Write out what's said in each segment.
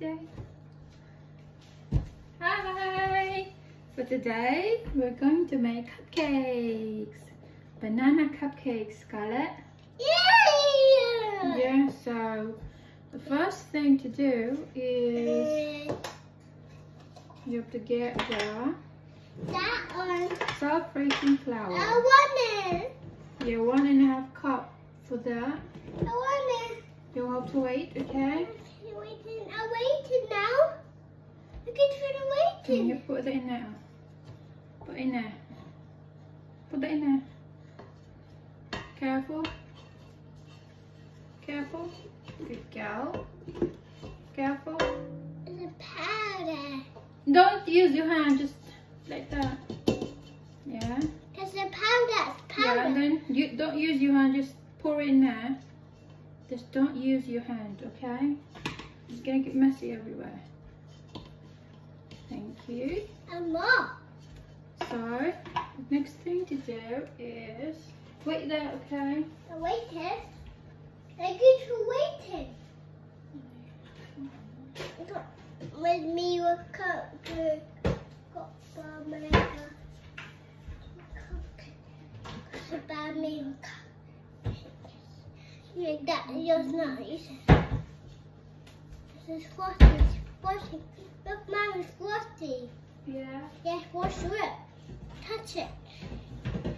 today? Hi! For today, we're going to make cupcakes. Banana cupcakes, Scarlett. Yeah. Yeah, so the first thing to do is you have to get the That one. self-raising flour. I want it. Yeah, one and a half cup for that. I want it. You'll have to wait, okay? I'm waiting. I'm waiting now. Look at Can the you put it in there? Put it in there. Put it in there. Careful. Careful. Good girl. Careful. It's a powder. Don't use your hand, just like that. Yeah. It's a powder. It's powder. Yeah, and then you don't use your hand, just pour it in there. Just don't use your hand, okay? It's gonna get messy everywhere. Thank you. And more. So, the next thing to do is wait there, okay? I'm waiting. Thank you for waiting. With me, we'll cut the got banana. About me, yeah, that yours not. This is frosty. It's frosty. Look, mom, it's frosty. Yeah. Yes, wash it. Touch it.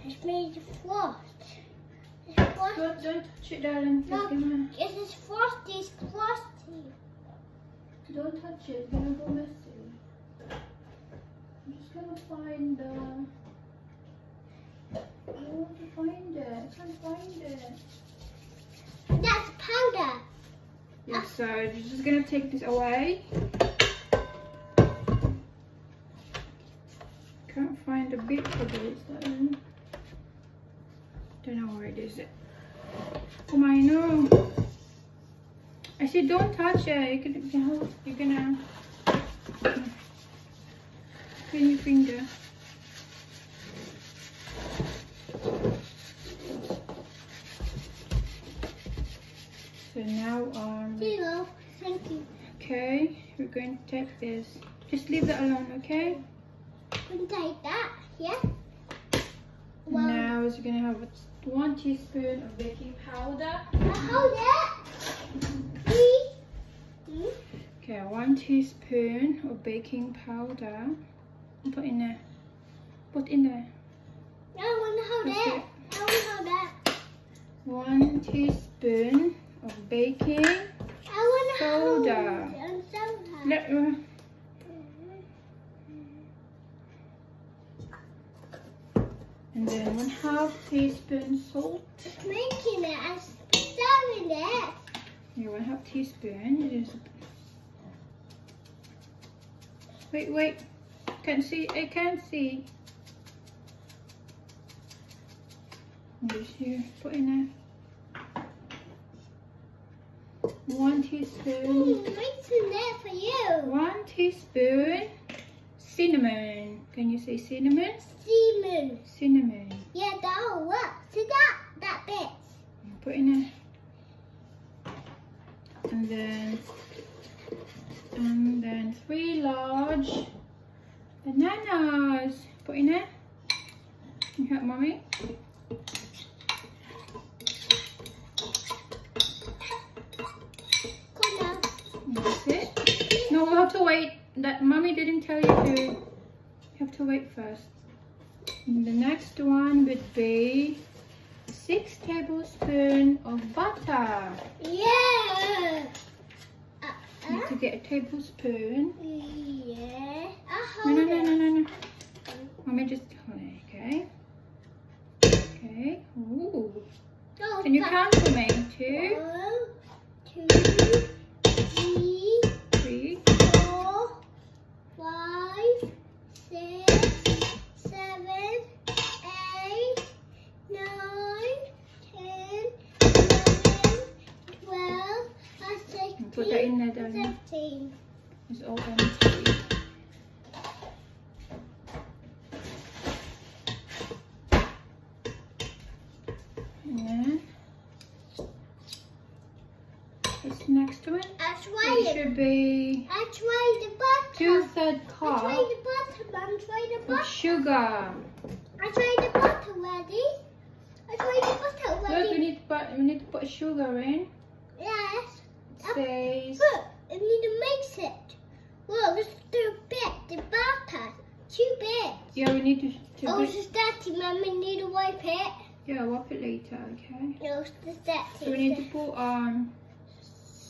It's made of frost. It's frost. Don't, don't touch it, darling. Gonna, It is frosty. It's frosty. don't touch it. It's gonna go messy. I'm just gonna find the. I want to find it. I can't find it. That's powder. Yeah, so you're just gonna take this away. Can't find a bit for this. Um, don't know where it is. Oh my no! I said don't touch it. You can, you hold. You're gonna. Clean your finger. So now um. Zero. Thank you. Okay, we're going to take this. Just leave that alone, okay? Can take that. Yeah. Well, now we're gonna have one teaspoon of baking powder. Hold it. Three. Hmm? Okay, one teaspoon of baking powder. Put in there. Put in there. I want to hold That's it. it. I want to hold it. One teaspoon of baking. I want to Soda. it. Let, uh, and then one half teaspoon salt. It's making it. I'm stirring it. Yeah, one half teaspoon. You just- Wait, wait. Can't see. I can't see. Just here. Put in there. One teaspoon. it for you. One teaspoon cinnamon. Can you say cinnamon? Cinnamon. Cinnamon. Yeah, that'll work. See that? That bit. Put in there. And then, and then three large bananas. Put in there. You help mommy. Come on. That's it. No, we'll have to wait. That mommy didn't tell you to. You have to wait first. And the next one would be six tablespoons of butter. Yeah. Uh, You uh, to get a tablespoon. yeah. I No, hold no, no, it. no, no, no. Mommy just hold it, okay? Okay. Ooh. Oh, Can you but- count for me? Two, One, two, three, three, four, five, six, seven, eight, nine, ten, eleven, twelve, and Put that in there, sixteen, darling. seventeen. It's all empty. And this next one. That's It should be I tried the butter. two third I cup the butter, Mum. Try the butter. sugar. I tried the butter ready. I tried the butter Look, we need to put, we need to put sugar in. Yes. It says Look, I need to mix it. Look, it's too big. The butter. Too big. Yeah, we need to, to Oh, it's just dirty, Mum. I need to wipe it. yeah, wipe it later, okay? No, it's just dirty. So we need to put um,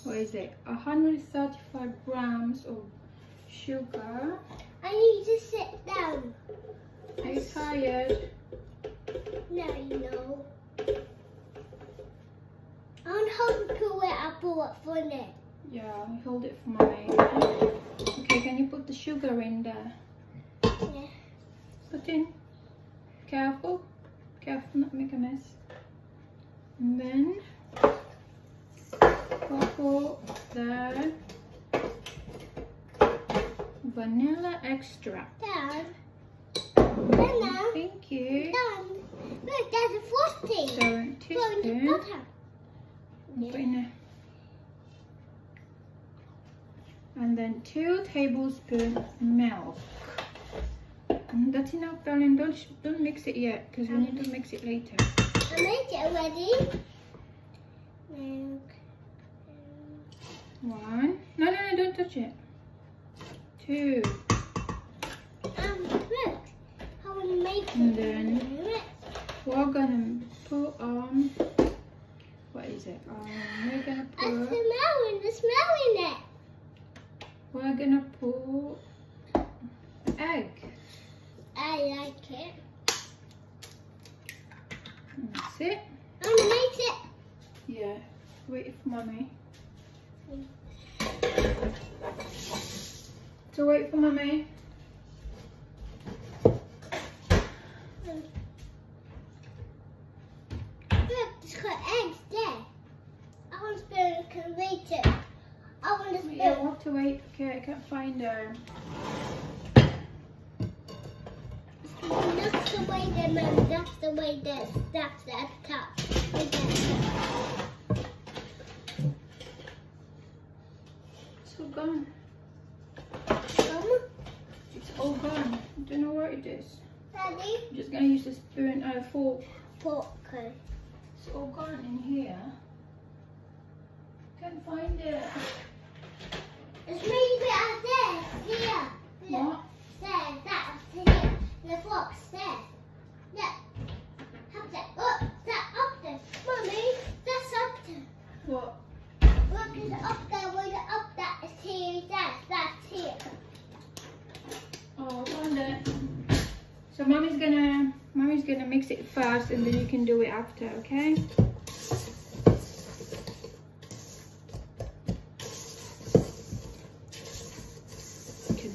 what is it? 135 grams of sugar. I need to sit down. Are you tired? No, you know. I want to hold the pool where I pull for it. Yeah, hold it for. Okay? okay, can you put the sugar in there? Yeah. Put in. Careful. Careful not to make a mess. And then put the vanilla extract. Down. Vanilla. Thank you. Done. Look, there's a frosting. So the teaspoon. butter. Put in there. And then two tablespoons milk. And that's enough, darling. Don't sh- don't mix it yet because we need to mix it later. I made it already. Milk. One. No, no, no, don't touch it. Two. Um, look. How I make it. And then- We're gonna put um. What is it? Um, we're gonna put. smell it. The smell in it. We're gonna put egg. I like it. That's it. I'm gonna make it. Yeah. Wait for mommy. So wait for mommy. Look, it's got eggs there. I want to spin it can reach it. I want to spin Yeah, we'll have to wait. Okay, I can't find her. That's the way they move. That's the way this. That's the top. Like that. It's all gone. Come, It's all gone. I don't know where it is. Daddy. I'm just gonna use a spoon, a fork. Pork. Okay. It's all gone in here. Can't find it. It's maybe out there. Here. What? There. That's here. The fox there. Yeah. Up there. Look. That up there. Mommy. That's up there. What? Look, it's up there. Where the up that is here. That. That's here. Oh, it. So mommy's gonna, mommy's gonna mix it first, and then you can do it after? Okay,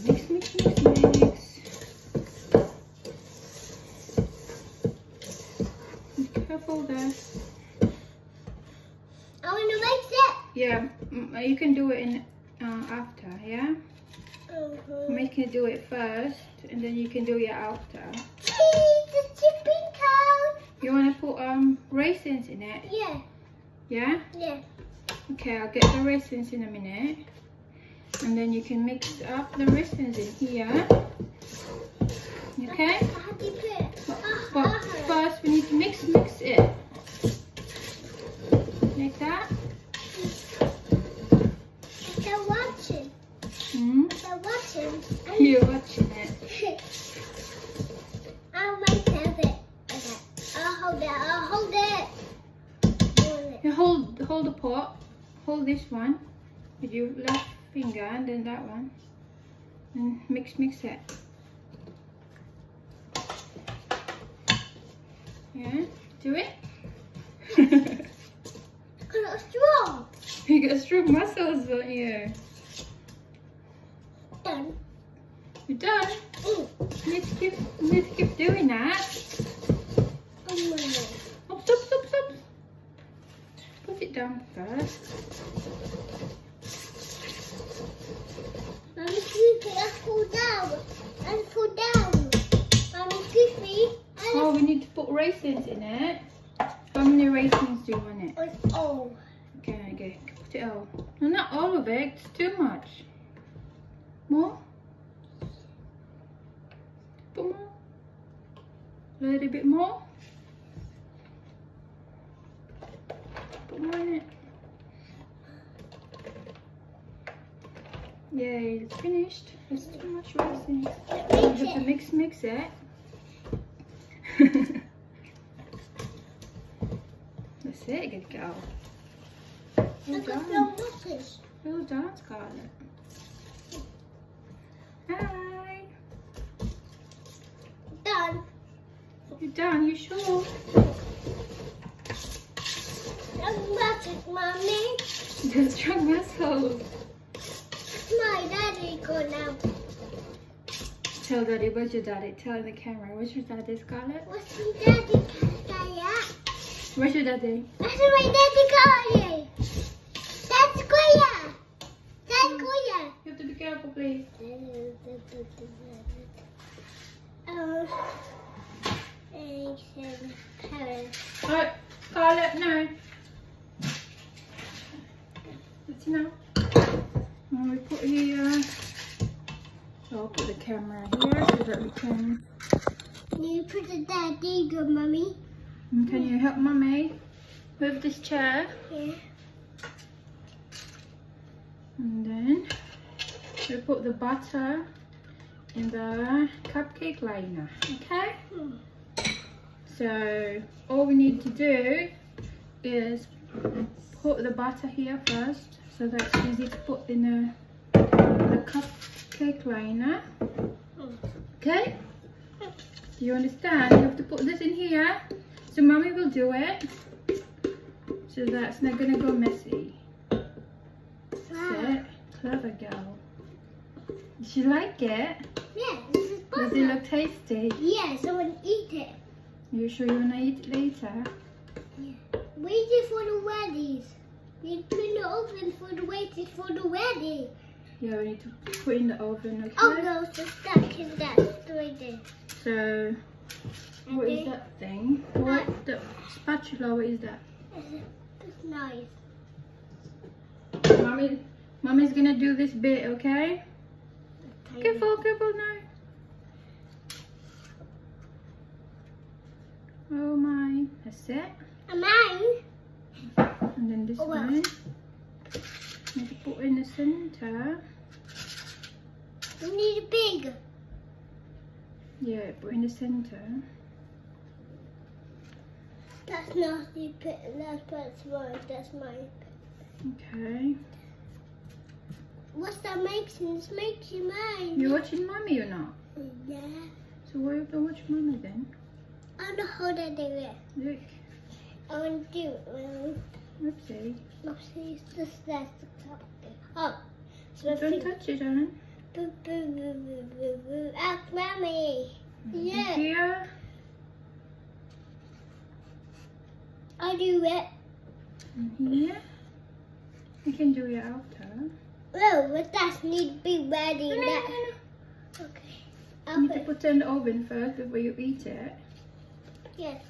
mix, mix, mix, mix. Be careful there. I want to mix it. Yeah, mm, you can do it in uh, after, yeah? Mm-hmm. Mommy's gonna do it first, and then you can do it after. Cheese, the chipping cone. You wanna put um raisins in it, Yeah, yeah? yeah. Okay, I'll get the raisins in a minute. And then you can mix up the raisins in here. Okay? How do you put it? But ah. first we need to mix mix it. Like that. They're watching. Hmm? They're watching. You're watching it. I'll make it. Okay. I'll hold it. I'll hold it. Hold it. You hold hold the pot. Hold this one with your left finger and then that one. And mix mix it. Yeah? Do it? I'm not strong. You got strong muscles, don't you? Done. You're done. Mm. You need to keep, you to keep doing that. Oh. Oh, stop, stop, stop. Put it down first. bit, too much. More? Put more? A little bit more? Put more in it. Yay, it's finished. It's too much resin. You have to mix, mix it. That's it, good girl. Look at the mustache. Well done, Scarlett. Hi. Done. You're done, you sure? Strong buttons, mommy. The strong muscle. My daddy go now. Tell daddy, what's your daddy? Tell the camera, what's your daddy, Scarlett? What's my daddy car Where's your daddy? That's my daddy car That's Goya. That's Goya. You have to be careful, please. Oh. Eggs and carrots. Alright, Scarlett, no. That's enough. And we put here. Uh, so I'll put the camera here so that we can. Can You put the daddy go, mommy. and Can you help mummy move this chair? Yeah. And then we put the butter in the cupcake liner, okay? So all we need to do is put the butter here first so that's easy to put in the, the cupcake liner, okay? Do you understand? You have to put this in here. So mommy will do it. So that's not gonna go messy. That's it. Clever girl. Did you like it? Yeah, this is Does it look tasty? Yes, I want to eat it. You sure you wanna eat it later? Waiting for the weddies. We put in the oven for the waiting for the wedding. Yeah, we need to put in the oven, okay? Oh no, so stuck in that right there. So, what is Okay. that thing? What the spatula? What is that? That's nice. Mommy, mommy's gonna do this bit, okay? Tiny. Careful, careful now. Oh my, that's it. Am mine. And then this Oh, wow. one. Need to put in the center. You need a big. Yeah, put in the center. That's not the pit. That's that's mine. That's mine. Okay. What's that making? It's making mine. You're watching mommy or not? Yeah. So why you have to watch mommy then? I how to do it. Look, I want to do it. Well, oopsie. oopsies. This that's the top. Oh. So Don't touch it, oh, Anne. Boo, boo, boo, boo, boo, boo. Ask ah, mommy. Mm, yeah. Here. I do it. And here. You can do it after. Oh, but that need to be ready. No, no, That. no, no. Okay. You I'll need to put, put it in the oven first before you eat it. yes.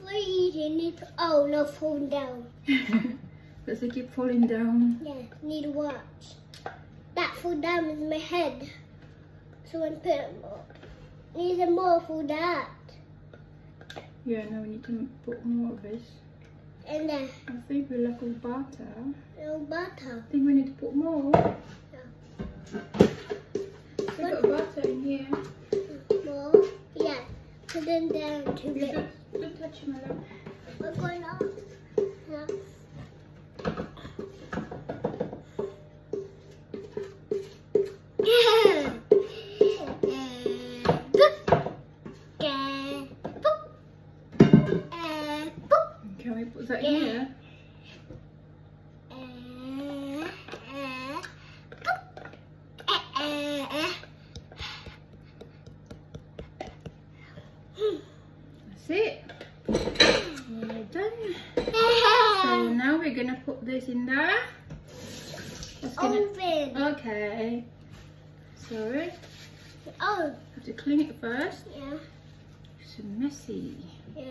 For eating, need to, oh no, fall down. Does it keep falling down? Yeah, need to watch. That fall down is my head. So I put it more. Need some more for that. Yeah, now we need to put more of this. And then I think we lack of butter. no butter. I think we need to put more. We got butter in here. More. Yeah. Put them down to You don't, don't touch my love. What's going on? Yeah. Yeah. It's gonna, Oven. okay. Sorry. Oh, have to clean it first. yeah. It's messy. Yeah.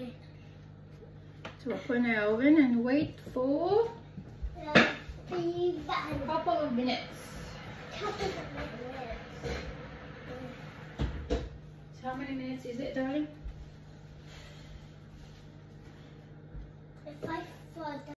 So we'll put in the oven and wait for a couple of minutes. Couple of minutes. How many minutes is it, darling? If I fall